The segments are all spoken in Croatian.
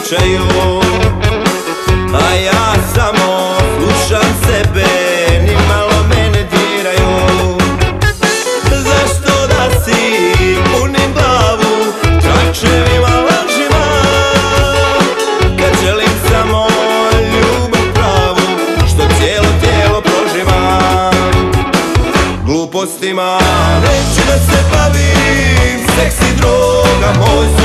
pričaju A ja samo slušam sebe Ni malo me ne diraju. Zašto da si punim glavu Tračevima lažima? Kad želim samo ljubav pravu Što cijelo tijelo prožimam Glupostima Neću se bavim Seksi droga Moj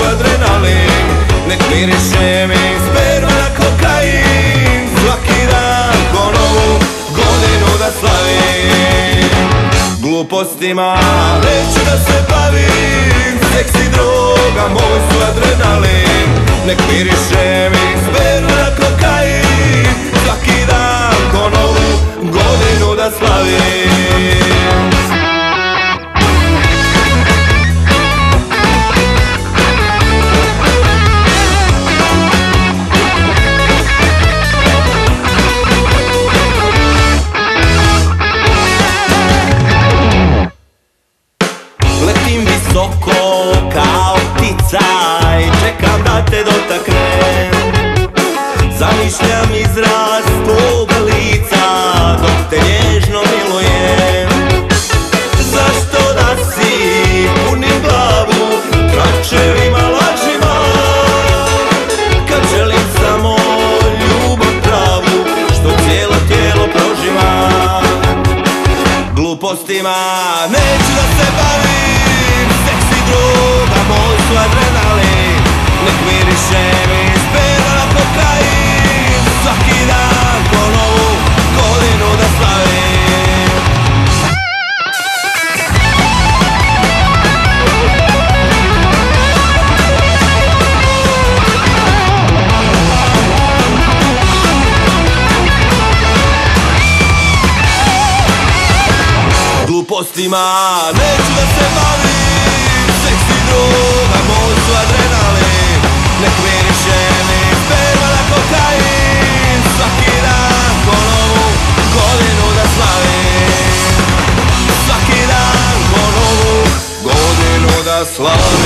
Glupostima Neću da se visoko kao ptica I čekam da te dotaknem. Zamišljam izraz tvoga lica Dok te nježno milujem. Zašto da si punim glavu Tračevima lažima? Kad želim samo ljubav pravu Što cijelo tijelo prožimam Glupostima neću da se Glupostima neću da se bavim Seksi droga, moj su adrenalin Nek mi sperma na kokain. Svaki dan ko novu godinu da slavim. Svaki dan ko novu godinu da slavim